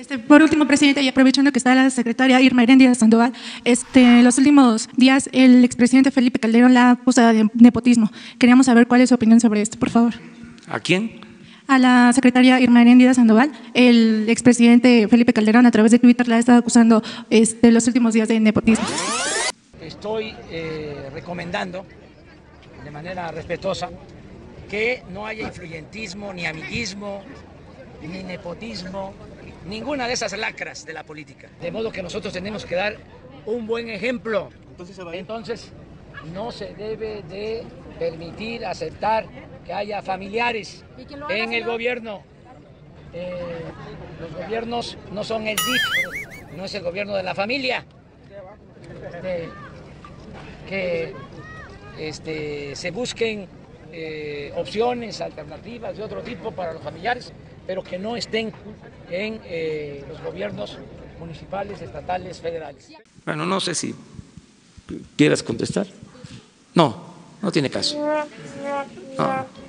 Este, por último, presidente, y aprovechando que está la secretaria Irma Heréndira Sandoval, este, los últimos días el expresidente Felipe Calderón la acusa de nepotismo. Queríamos saber cuál es su opinión sobre esto, por favor. ¿A quién? A la secretaria Irma Heréndira Sandoval, el expresidente Felipe Calderón a través de Twitter la ha estado acusando este, los últimos días de nepotismo. Estoy eh, recomendando de manera respetuosa que no haya influyentismo, ni amiguismo, ni nepotismo, ninguna de esas lacras de la política. De modo que nosotros tenemos que dar un buen ejemplo. Entonces, no se debe de permitir, aceptar que haya familiares en el gobierno. Eh, los gobiernos no son el DIF, no es el gobierno de la familia. Este, que este, se busquen eh, opciones alternativas de otro tipo para los familiares, pero que no estén en eh, los gobiernos municipales, estatales, federales. Bueno, no sé si quieras contestar. No, no tiene caso. No.